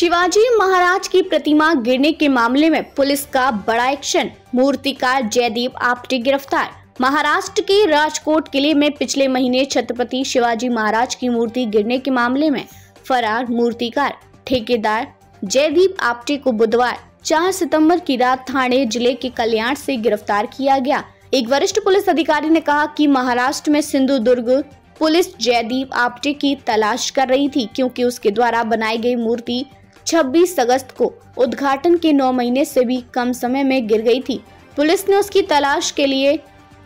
शिवाजी महाराज की प्रतिमा गिरने के मामले में पुलिस का बड़ा एक्शन। मूर्तिकार जयदीप आप्टे गिरफ़्तार। महाराष्ट्र के राजकोट किले में पिछले महीने छत्रपति शिवाजी महाराज की मूर्ति गिरने के मामले में फरार मूर्तिकार। ठेकेदार जयदीप आप्टे को बुधवार, चार सितंबर की रात थाने ज़िले के कल्याण से गिरफ़्तार किया गया। एक वरिष्ठ पुलिस अधिकारी ने कहा कि महाराष्ट्र में सिंधुदुर्ग पुलिस जयदीप आप्टे की तलाश कर रही थी, क्योंकि उसके द्वारा बनाई गई मूर्ति 26 अगस्त को उद्घाटन के नौ महीने से भी कम समय में गिर गई थी। पुलिस ने उसकी तलाश के लिए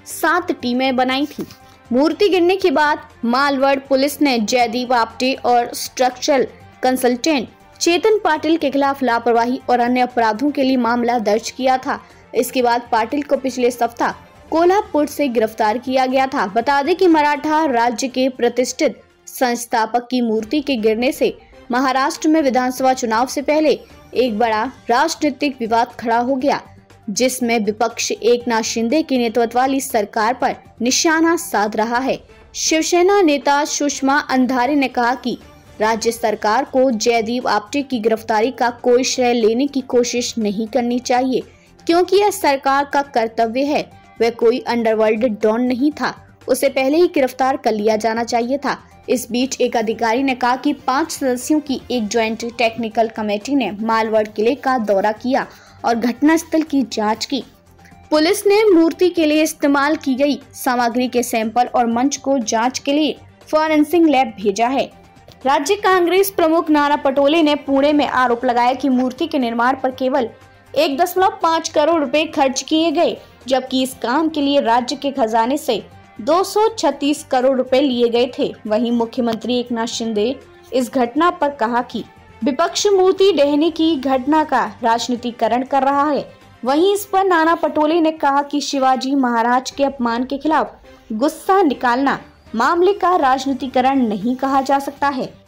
सात टीमें बनाई थी। मूर्ति गिरने के बाद मालवड़ पुलिस ने जयदीप आप्टे और स्ट्रक्चरल कंसल्टेंट चेतन पाटिल के खिलाफ लापरवाही और अन्य अपराधों के लिए मामला दर्ज किया था। इसके बाद पाटिल को पिछले सप्ताह कोल्हापुर से गिरफ़्तार किया गया था। बता दें कि मराठा राज्य के प्रतिष्ठित संस्थापक की मूर्ति के गिरने से महाराष्ट्र में विधानसभा चुनाव से पहले एक बड़ा राजनीतिक विवाद खड़ा हो गया, जिसमें विपक्ष एक नाथ शिंदे के नेतृत्व वाली सरकार पर निशाना साध रहा है। शिवसेना नेता सुषमा अंधारी ने कहा कि राज्य सरकार को जयदीप आप्टे की गिरफ्तारी का कोई श्रेय लेने की कोशिश नहीं करनी चाहिए, क्योंकि यह सरकार का कर्तव्य है। वह कोई अंडरवर्ल्ड डॉन नहीं था। उसे पहले ही गिरफ़्तार कर लिया जाना चाहिए था। इस बीच एक अधिकारी ने कहा कि पाँच सदस्यों की एक ज्वाइंट टेक्निकल कमेटी ने मालवाड़ किले का दौरा किया और घटनास्थल की जाँच की। पुलिस ने मूर्ति के लिए इस्तेमाल की गई सामग्री के सैंपल और मंच को जाँच के लिए फॉरेंसिक लैब भेजा है। राज्य कांग्रेस प्रमुख नाना पटोले ने पुणे में आरोप लगाया कि मूर्ति के निर्माण पर केवल एक दशमलव पाँच करोड़ रुपए खर्च किए गए, जबकि इस काम के लिए राज्य के खजाने से 236 करोड़ रुपए लिए गए थे। वहीं मुख्यमंत्री एक शिंदे इस घटना पर कहा कि विपक्ष मूर्ति डहने की घटना का राजनीतिकरण कर रहा है। वहीं इस पर नाना पटोले ने कहा कि शिवाजी महाराज के अपमान के खिलाफ गुस्सा निकालना मामले का राजनीतिकरण नहीं कहा जा सकता है।